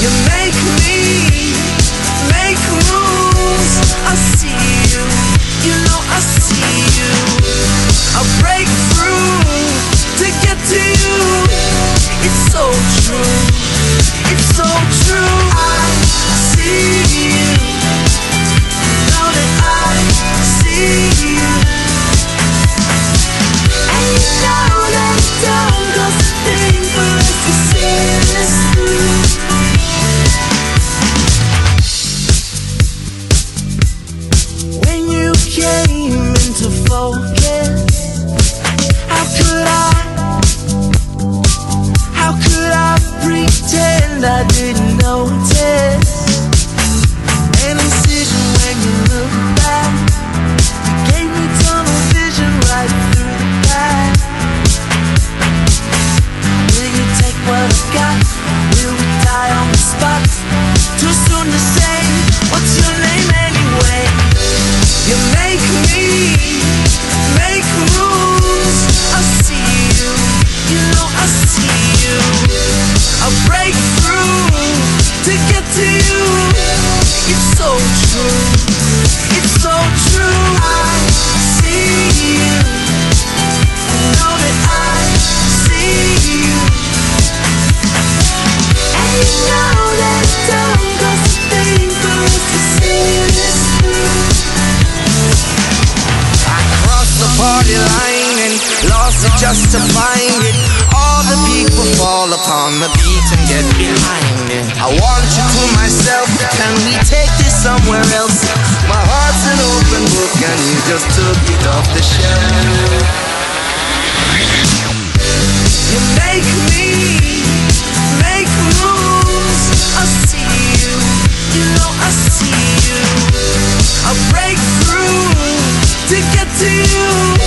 You Okay. party line and lost are just to find it. All the people fall upon the beat and get behind it. I want you to myself, can we take this somewhere else? My heart's an open book and you just took it off the shelf. to you.